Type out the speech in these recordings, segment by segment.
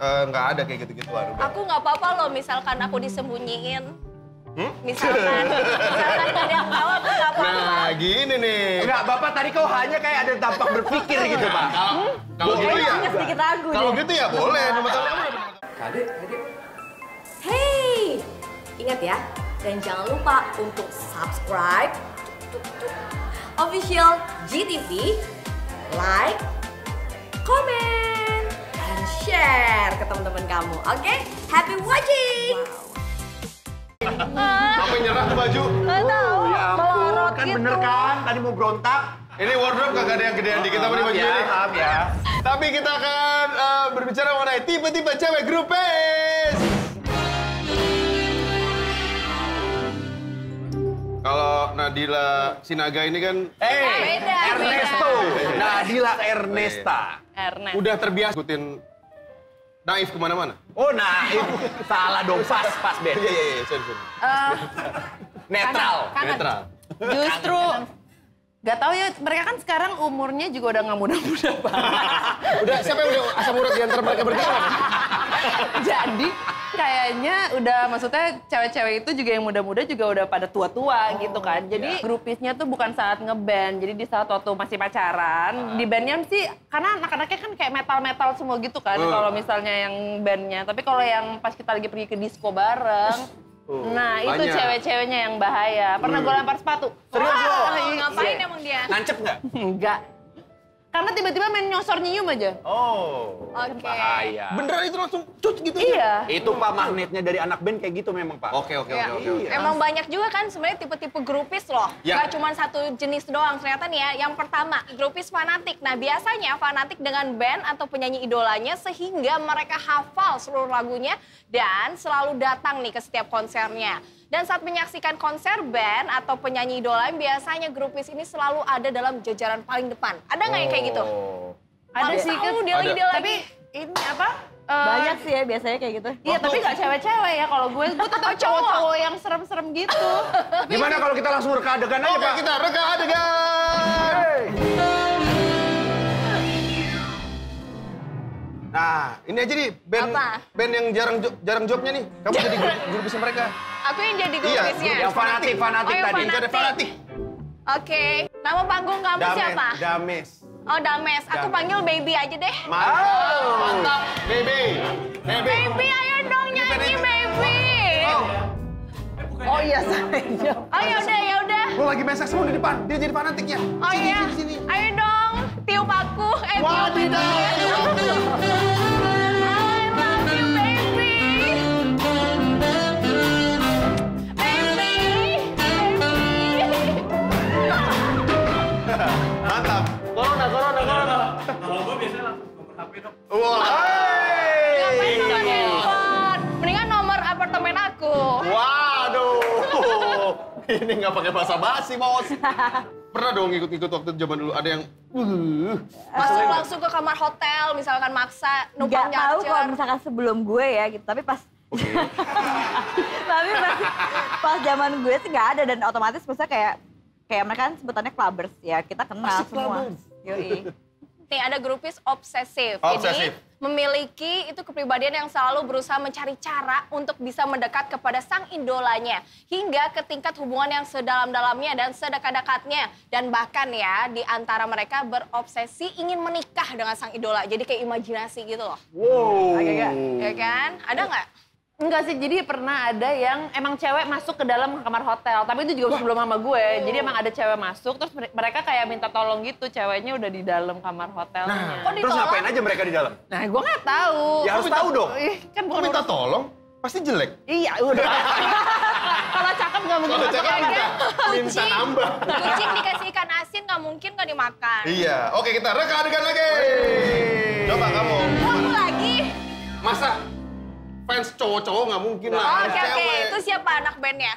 Eh, nggak ada kayak gitu-gituan. Aku nggak apa-apa loh misalkan aku disembunyiin. Hmm? Misalkan, misalkan ada yang tahu aku nggak apa-apa. Nah, gini nih. Enggak, Bapak tadi kau hanya kayak ada tampak berpikir gitu, Pak. Kalau gitu ya, sedikit ragu kalau gitu ya boleh. Kadek, kadek. Hey, ingat ya, dan jangan lupa untuk subscribe tuk, tuk, official GTV, like, comment, share ke teman-teman kamu. Oke, happy watching. Apa yang nyerah tuh baju? Nggak tahu, Ya melorot ampun, kan gitu. bener kan? Tadi mau berontak. Ini wardrobe kagak ada yang gedean dikit apa nih baju ya, ini? maaf ya. Tapi kita akan eh, berbicara mengenai tipe-tipe cewek grupis. Kalau Nadila Sinaga ini kan Eh, beda, Ernesto. Nadila Ernesta. Ernest. udah terbiasa ikutin Naif ke mana-mana. Oh, nah, itu salah dong. Pas, pas, Ben. Iya, iya, iya, sorry, sorry. Netral. Netral. Justru Gak tahu ya, mereka kan sekarang umurnya juga udah nggak muda-muda banget. Udah, siapa yang udah asam urat di antara mereka bertiga? Jadi kayaknya udah maksudnya cewek-cewek itu juga yang muda-muda juga udah pada tua-tua gitu kan. Jadi grupisnya tuh bukan saat ngeband, jadi di saat waktu masih pacaran. Di bandnya sih karena anak-anaknya kan kayak metal-metal semua gitu kan. Hmm. Kalau misalnya yang bandnya, tapi kalau yang pas kita lagi pergi ke disco bareng. Nah, itu banyak. cewek-ceweknya yang bahaya. Pernah gue lempar sepatu. Serius lo? Ngapain emang dia? Nancep nggak? Enggak. Karena tiba-tiba main nyosor nyium aja. Oh, Oke. bahaya. Beneran itu langsung cut gitu? Iya. Itu Pak magnetnya dari anak band kayak gitu memang Pak. Oke, oke, Ya. oke, oke. oke. Emang banyak juga kan sebenarnya tipe-tipe grupis loh. Ya. Gak cuma satu jenis doang. Ternyata nih ya, yang pertama grupis fanatik. Nah biasanya fanatik dengan band atau penyanyi idolanya sehingga mereka hafal seluruh lagunya dan selalu datang nih ke setiap konsernya. Dan saat menyaksikan konser band atau penyanyi idola, biasanya grupis ini selalu ada dalam jajaran paling depan. Ada nggak yang kayak gitu? Oh. Ada sih kan. tahu dia lagi, dia lagi. Tapi ini apa? eh, Banyak sih ya biasanya kayak gitu. Iya, tapi nggak cewek-cewek ya. Kalau gue, gue tetap cowok-cowok yang serem-serem gitu. Gimana kalau kita langsung reka adegan aja Pak? kita reka adegan. Nah, ini aja nih band band yang jarang jarang jobnya nih. Kamu jadi grup, grupis mereka. Aku yang jadi Iya, grupisnya. Yang fanatik, fanatik Oh, tadi. Yang ada fanatik. Oke, nama panggung kamu siapa? Dames. Oh Dames, aku Dames. panggil Baby aja deh. Mantap. Mantap. Baby. Baby. Baby, ayo dong nyanyi Baby. Oh, Oh iya saya. Oh ya udah, ya udah. lo lagi main saksofon di depan. Dia jadi fanatiknya. Oh Sini, iya, sini, sini. ayo dong, tiup aku. Eh, tiup Wadidaw. I nggak pakai bahasa basi, bos. Pernah dong ngikut-ngikut waktu zaman dulu ada yang uh, Masuk langsung ke kamar hotel, misalkan maksa numpang Nggak tahu kalau misalkan sebelum gue ya gitu, tapi pas tapi pas, pas zaman gue sih nggak ada dan otomatis maksudnya kayak kayak mereka kan sebutannya clubbers ya kita kenal Asik semua. clubbers. Yoi. Nih ada grupis obsesif. Obsesif. Jadi memiliki itu kepribadian yang selalu berusaha mencari cara untuk bisa mendekat kepada sang idolanya. Hingga ke tingkat hubungan yang sedalam-dalamnya dan sedekat-dekatnya. Dan bahkan ya di antara mereka berobsesi ingin menikah dengan sang idola. Jadi kayak imajinasi gitu loh. Wow. Agak-agak. Ya kan? Ada nggak? Enggak sih, jadi pernah ada yang emang cewek masuk ke dalam kamar hotel. Tapi itu juga sebelum sama gue. Jadi emang ada cewek masuk, terus mere- mereka kayak minta tolong gitu. Ceweknya udah di dalam kamar hotelnya. Kok Terus ngapain aja mereka di dalam? Nah, gue nggak tahu. Ya harus tahu dong. Ih, kan Kok bukan minta tolong? Pasti jelek. Iya, udah. Kalau cakep nggak mungkin Kalau masuk cakep minta, nambah. kucing dikasih ikan asin nggak mungkin nggak dimakan. Iya, oke kita reka adegan lagi. Coba kamu. Kamu lagi? Masa fans cowok-cowok nggak mungkin lah, Oh, Oke oke, itu siapa anak bandnya?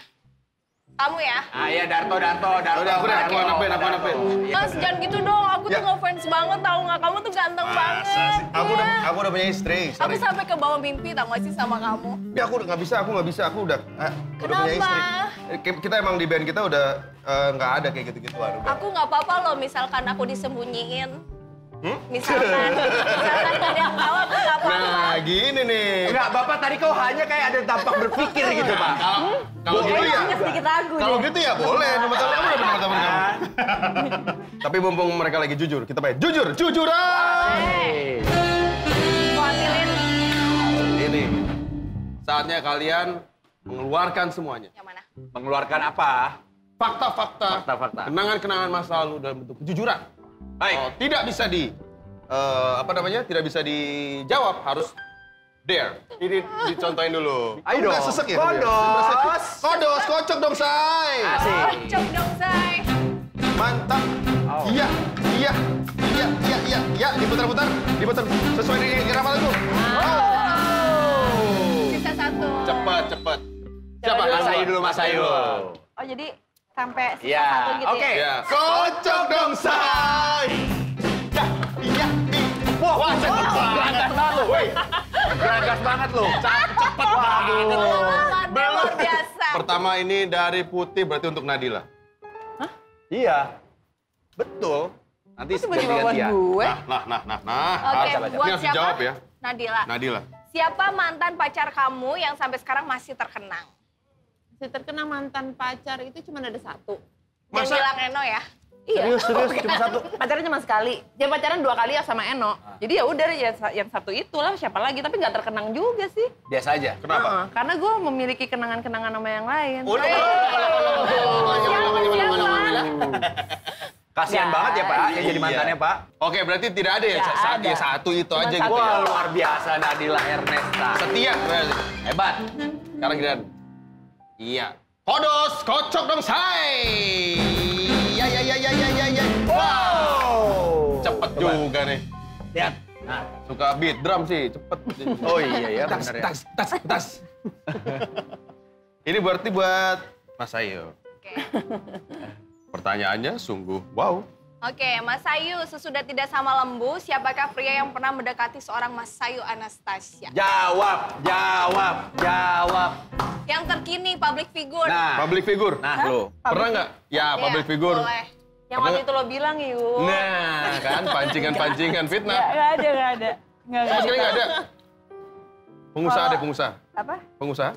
Kamu ya? Ah iya Darto, Darto, Darto. Udah, aku udah, aku anak band, aku anak band. Mas jangan gitu dong, aku Ya. tuh ngefans banget tau nggak? Kamu tuh ganteng banget. Aku udah, Iya. aku udah punya istri. Aku sampai ke bawah mimpi tau gak sih sama kamu? Ya aku udah nggak bisa, aku nggak bisa, aku udah, eh, udah punya Kenapa? istri. Eh, ki- Kita emang di band kita udah eh, nggak ada kayak gitu-gituan. Udah. Aku nggak apa-apa loh misalkan aku disembunyiin. Misalkan, misalkan nggak ada yang tahu aku apa-apa. Nah, gini nih. Enggak, Bapak tadi kok hanya kayak ada tampak berpikir gitu, Pak. Kalau kalau gitu ya. agak sedikit ragu Kalau gitu ya boleh, nomor telepon udah benar teman kamu. Tapi mumpung mereka lagi jujur, kita bayar jujur, jujuran. Mau ambilin Ini saatnya kalian mengeluarkan semuanya. yang mana? Mengeluarkan apa? Fakta-fakta, Fakta-fakta. kenangan-kenangan masa lalu dalam bentuk kejujuran. Baik. Oh, tidak bisa di eh, apa namanya? Tidak bisa dijawab, harus dare. Ini dicontohin dulu. Ayo dong. sesek ya? Kodos. Kodos, kocok dong, say. Asik. Kocok dong, say. Mantap. Oh. Iya, iya, iya, iya, iya, iya. Diputar-putar, diputar sesuai dengan irama lagu. Oh. Sisa satu. Cepat, cepat. Siapa? Mas Ayu dulu, Mas Ayu. Oh jadi sampai sisa Iya, satu gitu oke. ya? Ya. Kocok dong, say. Ya, iya, iya. Wah, wah, cepet Geragas banget lo. Woi. Geragas banget lo. Cepet banget. Luar biasa. Pertama ini dari Putih berarti untuk Nadila. Iya. Betul. Nanti ganti-gantian. gue. Nah, nah, nah, nah, nah. Oke, coba. buat Ini harus siapa? dijawab ya. Nadila. Nadila. Siapa mantan pacar kamu yang sampai sekarang masih terkenang? Si terkena mantan pacar itu cuma ada satu. Yang Masa- bilang Eno ya? Iya. Serius, serius, cuma satu. Pacarnya cuma sekali. Dia pacaran dua kali ya sama Eno. Jadi ya udah ya yang satu itulah siapa lagi tapi nggak terkenang juga sih. Biasa aja. Kenapa? Heeh, karena gue memiliki kenangan-kenangan sama yang lain. Udah. Kasihan Nggak banget ya, Pak, yang jadi Iya. mantannya, Pak. Oke, berarti tidak ada ya? Nggak Sa- ada. ya satu itu Cuma aja gitu? Wah, luar biasa Nadila Ernesta. Setia berarti. Hebat. Sekarang giliran. Iya. Kodos, kocok dong, say. Ya, ya, ya, ya, ya, ya, ya. Wow. Cepet juga nih. Lihat. Nah. Suka beat drum sih, cepet. Oh iya ya, tas, benar ya. tas, tas, tas. Ini berarti buat Mas Ayu. Oke. Pertanyaannya sungguh wow. Oke, Mas Ayu, sesudah tidak sama lembu, siapakah pria yang pernah mendekati seorang Mas Ayu Anastasia? Jawab, jawab, jawab. Yang terkini, public figure. Nah, Public figure. nah lo. Pernah nggak? Ya, Iya, public figure. Boleh. Yang Pernah waktu itu lo bilang yuk. Nah, kan pancingan-pancingan fitnah. Nggak, ada, nggak ada. Nggak, nggak sekali nggak ada. Pengusaha Kalau- deh, pengusaha. Apa? Pengusaha.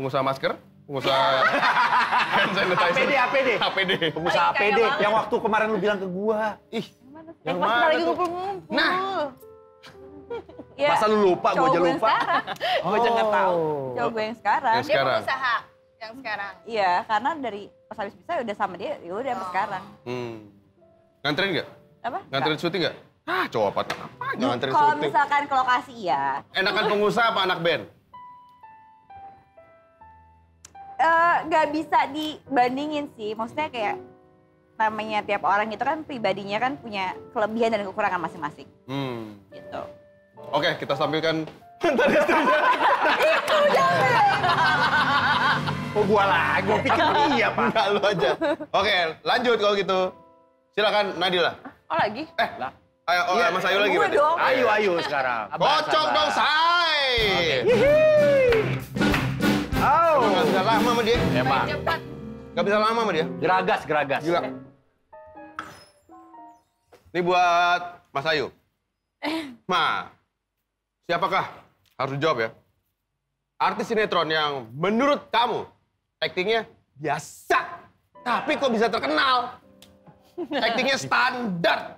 Pengusaha masker. Pengusaha hand sanitizer. APD, APD. APD. Pengusaha Ay, APD banget. yang waktu kemarin lu bilang ke gua. Ih, Yang yang pas kita mana lagi ngumpul-ngumpul. Nah. Ya, Masa lu lupa, gua aja yang lupa. sekarang. Gue aja nggak tahu. Cowok gue yang sekarang. Yang Dia sekarang. pengusaha yang sekarang. Iya, karena dari pas habis bisa udah sama dia, ya udah sampai Oh. sekarang. Hmm. Nganterin nggak? Apa? Nganterin syuting nggak? Ah, cowok apa? Apa nganterin Kalau syuting? misalkan ke lokasi iya. Enakan pengusaha apa anak band? Eh, nggak bisa dibandingin sih. Maksudnya kayak namanya tiap orang itu kan pribadinya kan punya kelebihan dan kekurangan masing-masing. Hmm. Gitu. Oke, kita tampilkan mantan istrinya. Oh gua lagi, gua pikir iya, Pak. Enggak, lu aja. Oke, lanjut kalau gitu. Silakan Nadila. Oh lagi? Eh, ayo, oh, Iya, Mas Ayu lagi gue dong. Ayo, ayo sekarang. Kocok dong, say. Oh. Sama dia. Emang. Cepat. Nggak bisa lama sama dia. Geragas, geragas. Gila. Ini buat Mas Ayu. Ma, siapakah? Harus dijawab ya. Artis sinetron yang menurut kamu aktingnya biasa, tapi kok bisa terkenal? Aktingnya standar,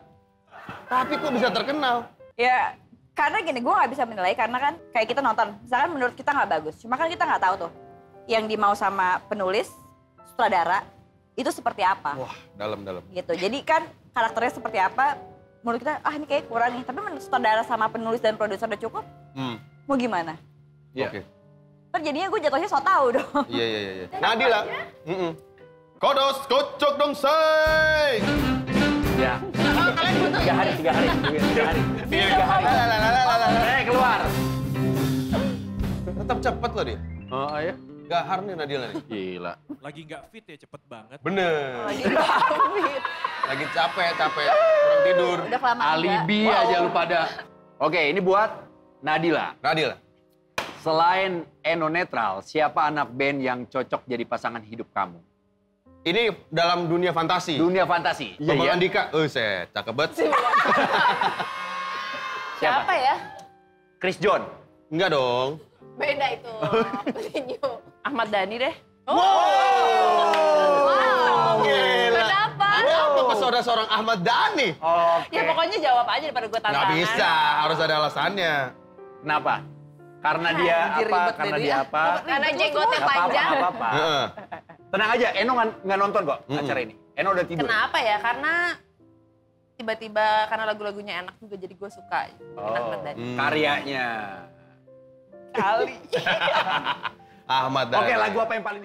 tapi kok bisa terkenal? Ya, karena gini, gue nggak bisa menilai karena kan kayak kita nonton, misalkan menurut kita nggak bagus, cuma kan kita nggak tahu tuh yang dimau sama penulis, sutradara itu seperti apa Wah, dalam-dalam. gitu. Jadi kan karakternya seperti apa, menurut kita ah ini kayak kurang nih, tapi menurut sutradara sama penulis dan produser udah cukup, Hmm. mau gimana? Iya. Oke. Ntar jadinya gue jatuhnya so tau dong. Iya, iya, iya. iya. Nadila. Mm-mm. Kodos, kocok dong, say. Ya. Tiga hari, tiga hari, tiga hari. Tiga hari. Eh, keluar. Tetap cepet loh dia. Oh, iya. Gahar nih Nadila nih. Gila. Lagi nggak fit ya cepet banget. Bener. Lagi nggak Lagi capek, capek. Kurang tidur. Udah kelamaan Alibi nggak? aja lu pada. Oke, ini buat Nadila. Nadila. Selain Eno Netral, siapa anak band yang cocok jadi pasangan hidup kamu? Ini dalam dunia fantasi. Dunia fantasi. Iya, Bambang iya. Andika, eh set, cakep banget. Siapa ya? Chris John. Enggak dong. Beda itu. Petinju. Ahmad Dhani deh. Wow. Gila. Kenapa? Ada apa pesona seorang Ahmad Dhani? Oke. Ya pokoknya jawab aja daripada gue tantangan. Nggak bisa, harus ada alasannya. Kenapa? Karena dia Anjir, apa? ribet Karena dia dia. apa? Karena jenggotnya panjang. nggak apa-apa. Heeh. Tenang aja, Eno nggak nonton kok Mm-mm. acara ini. Eno udah tidur. Kenapa ya? Karena tiba-tiba karena lagu-lagunya enak juga jadi gue suka. Oh, Ahmad Dhani. Hmm. karyanya. Kali. Ahmad. Oke, lagu apa yang paling.